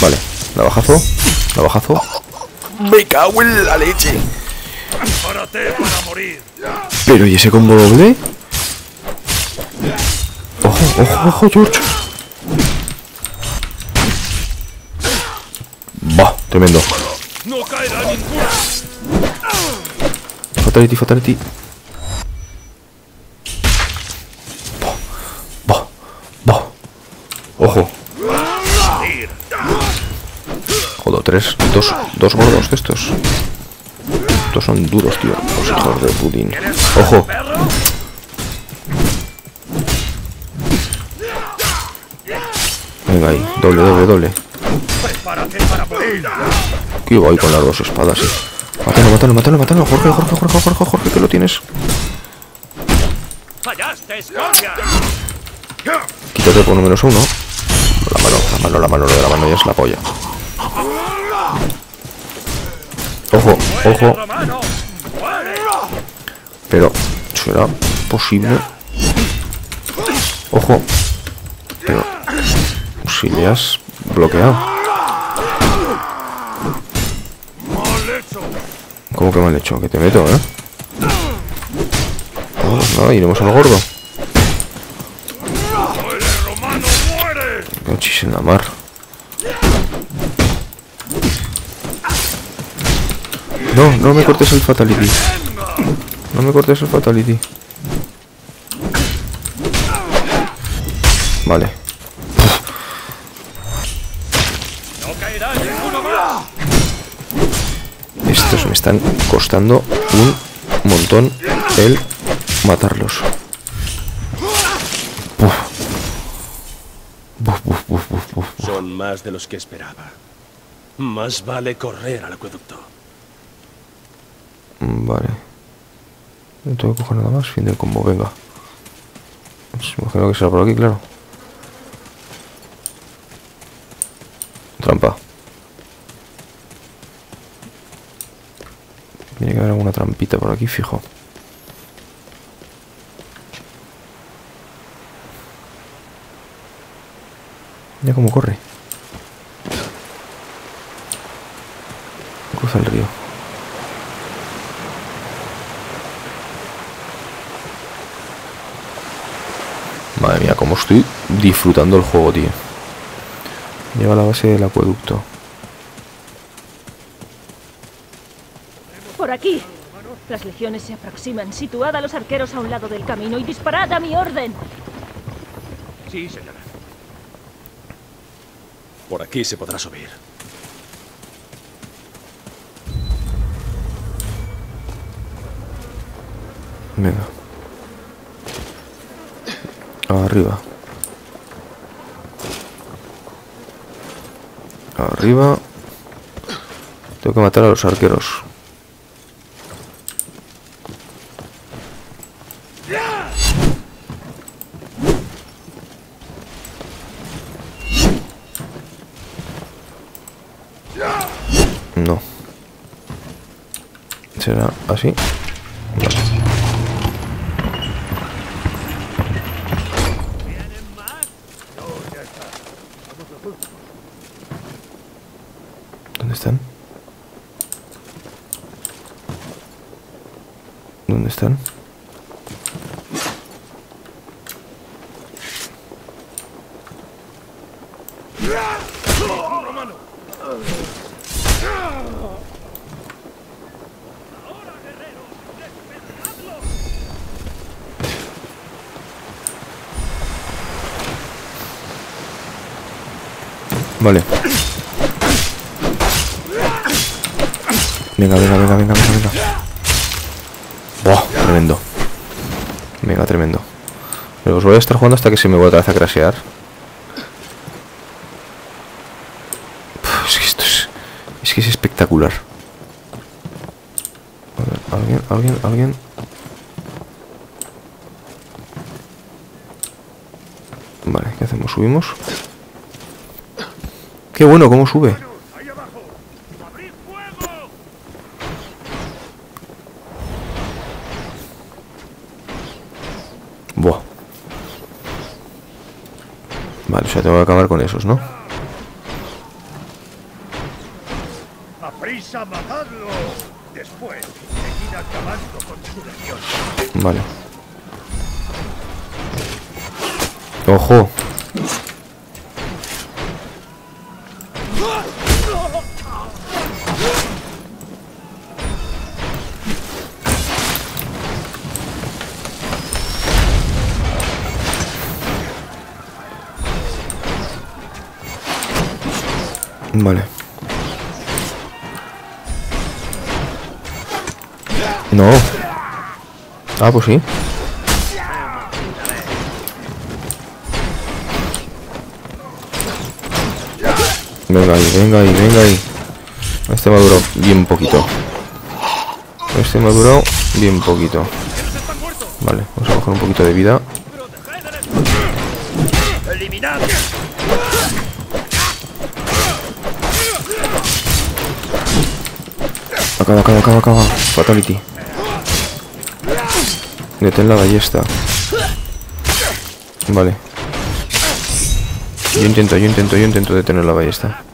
Vale, navajazo, navajazo. Me cago en la leche. ¡Prepárate para morir! Pero ¿y ese combo doble? Ojo, ojo, ojo, George. Va, tremendo. ¡No caerá ninguna! Fatality, fatality. Va, va, va. Ojo. Joder, tres, dos, dos gordos de estos. Estos son duros, tío. Los hijos de pudín. Ojo. Venga ahí, doble, doble, doble. Que voy con las dos espadas, sí. Mátalo, mátalo, mátalo, mátalo. Jorge, Jorge, Jorge, Jorge, Jorge, que lo tienes. Quítate por lo menos uno. La mano, la mano, la mano, lo de la mano ya es la polla. Ojo. Pero, ¿será posible? Ojo. Pero, si le has bloqueado. ¿Cómo que mal hecho? Que te meto, ¿eh? Oh, nada, iremos al gordo. ¡Muere, Romano, muere! Cachis en la mar. No, no me cortes el fatality. No me cortes el fatality. Vale. Estos me están costando un montón el matarlos. Son más de los que esperaba. Más vale correr al acueducto. Mm, Vale. No tengo que coger nada más. Fin del combo, venga. Pues imagino que será por aquí, claro. Trampa. Tiene que haber alguna trampita por aquí, fijo. Ya como corre. Cruza el río. Madre mía, cómo estoy disfrutando el juego, tío. Lleva la base del acueducto. Por aquí. Las legiones se aproximan. Situad a los arqueros a un lado del camino y disparad a mi orden. Sí, señora. Por aquí se podrá subir. Venga. Arriba. Arriba. Tengo que matar a los arqueros. No. ¿Será así? ¿Dónde están? ¿Dónde están? Vale. Venga, venga, venga, venga, venga, venga. Buah, tremendo. Venga, tremendo. Pero os voy a estar jugando hasta que se me vuelva otra vez a crashear. Es que esto es. Es que es espectacular. A ver, alguien, alguien, alguien. Vale, ¿qué hacemos? ¿Subimos? Qué bueno, cómo sube. Vale, o sea, tengo que acabar con esos, ¿no? A prisa matadlo. Después, seguir acabando con su legión. Vale. Ojo. Vale. No. Ah, pues sí. Venga ahí, venga ahí, venga ahí. Este me ha durado bien poquito. Este me ha durado bien poquito. Vale, vamos a coger un poquito de vida. Acaba, acaba, acaba, acaba. Fatality. Detén la ballesta. Vale. Yo intento, yo intento, yo intento detener la ballesta.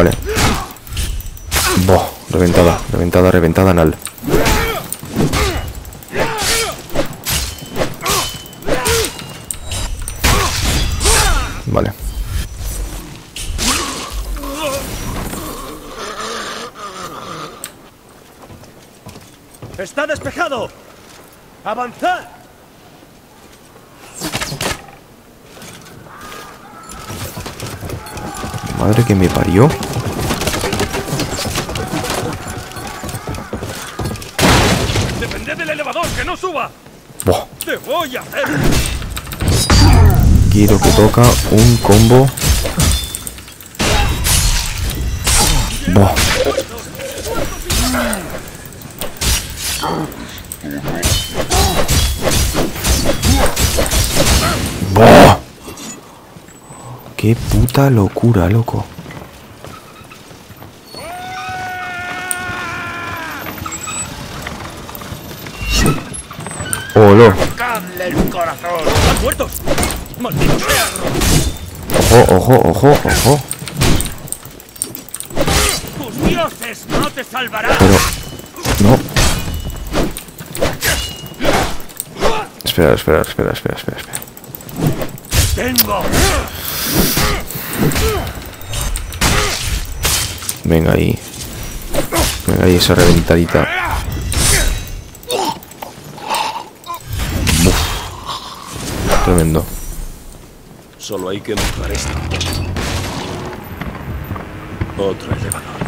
Vale. Boh, reventada, reventada, reventada anal. Vale. ¡Está despejado! ¡Avanzad! Madre que me parió. ¡Defended del elevador, que no suba! ¡Te voy a hacer! quiero que toca un combo. Qué puta locura, loco. Olo. ¡Cadle el corazón! ¡Están muertos! ¡Maldito sea! Ojo, ojo, ojo, ojo. ¡Tus dioses no te salvarán! Pero... No. Espera, espera, espera, espera, espera, espera. ¡Tengo! Venga ahí. Venga ahí esa reventadita. Tremendo. Solo hay que mejorar esto. Otro elevador.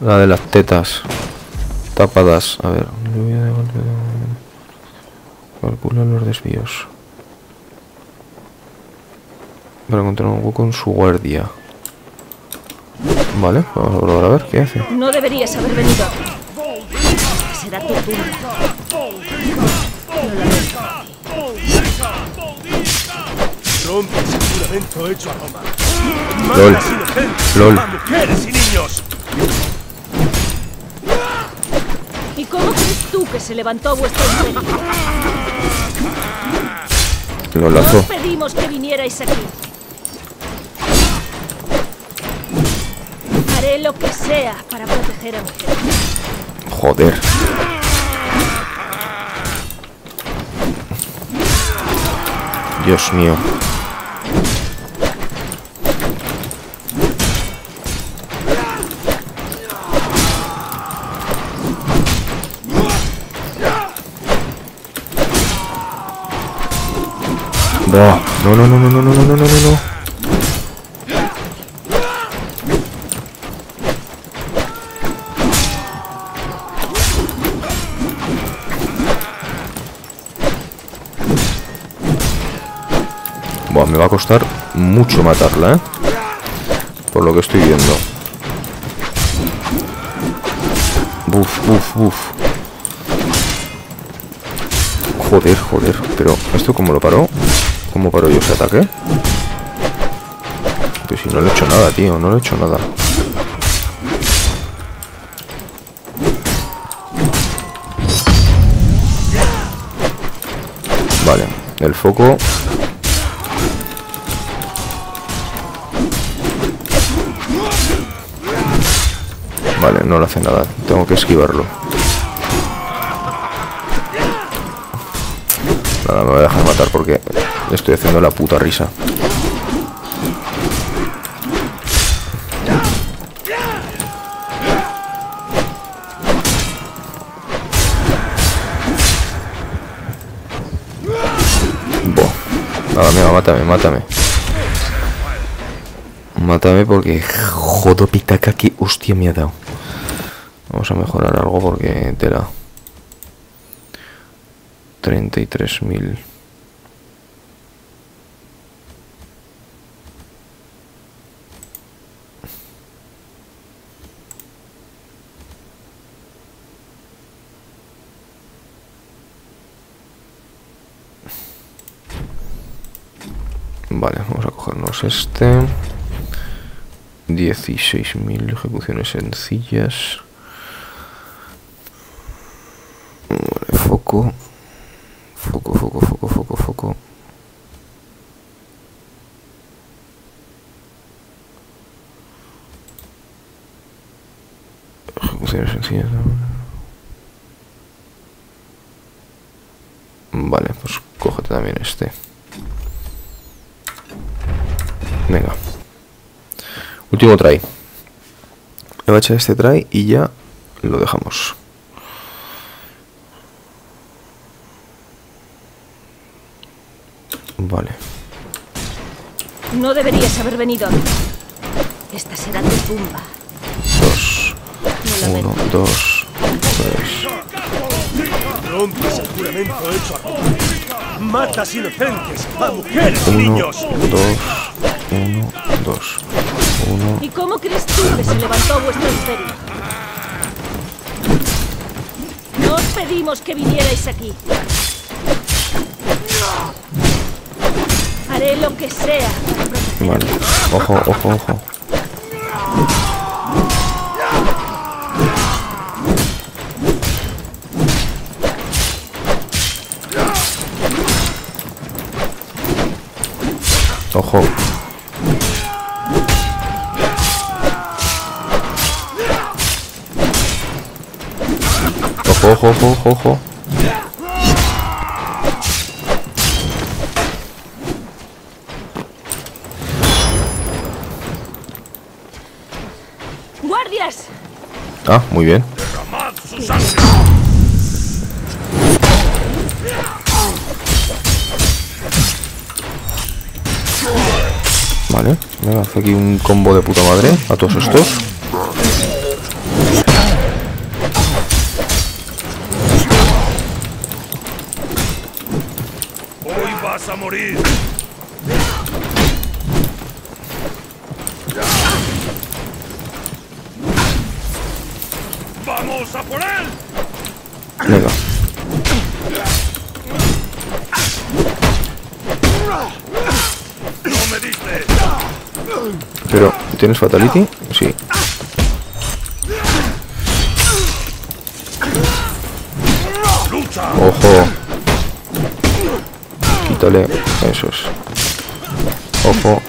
La de las tetas. Tapadas. A ver. Calcula los desvíos. Para encontrar un hueco en su guardia. Vale, vamos a probar a ver qué hace. No deberías haber venido. Será tu tumba. Lo lamento. Rompe ese juramento hecho a Roma. LOL. LOL. mujeres y niños. ¿Y cómo crees tú que se levantó vuestro imperio? Lo os pedimos que vinierais aquí. Haré lo que sea para proteger a gente. Joder. Dios mío. No, no, no, no, no, no, no, no, no, no, no. Buah, me va a costar mucho matarla, ¿eh? Por lo que estoy viendo. Buf, buf, buf. Joder, joder. Pero, ¿esto cómo lo paró? ¿Cómo paró yo ese ataque? Pues si no le he hecho nada, tío. No le he hecho nada. Vale, el foco Vale, no le hace nada. Tengo que esquivarlo. Nada, me voy a dejar matar porque estoy haciendo la puta risa. Mira, mátame, mátame. Mátame porque jodo pitaca que hostia me ha dado. Vamos a mejorar algo porque tela. 33.000. Vale, vamos a cogernos este. 16.000 ejecuciones sencillas. Vale, foco. Foco, foco, foco, foco, foco. Ejecuciones sencillas. Vale, pues cógete también este. Venga. Último try. Le voy a echar este try y ya lo dejamos. Vale. No deberías haber venido. Esta será tu tumba. Dos. Uno, dos, tres. Rompes el juramento hecho a. Matas inocentes, a mujeres Uno, niños. dos, uno, dos. Uno. ¿Y cómo crees tú que se levantó vuestro imperio? No os pedimos que vinierais aquí. Haré lo que sea. Vale. Ojo, ojo, ojo. Ojo. Ojo, ojo. ¡Guardias! Ah, muy bien. Vale, venga, hace aquí un combo de puta madre a todos estos. Morir. ¡Vamos a por él! Venga. ¡No me diste! Pero, ¿tienes Fatality? Quítale. Eso es. Ojo.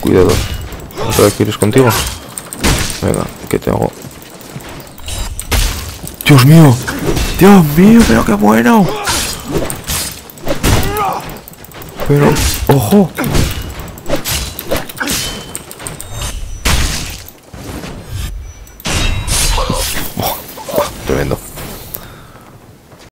Cuidado. ¿Otra vez quieres contigo? Venga, ¿qué te hago? ¡Dios mío! ¡Dios mío! ¡Pero qué bueno! Pero, ojo.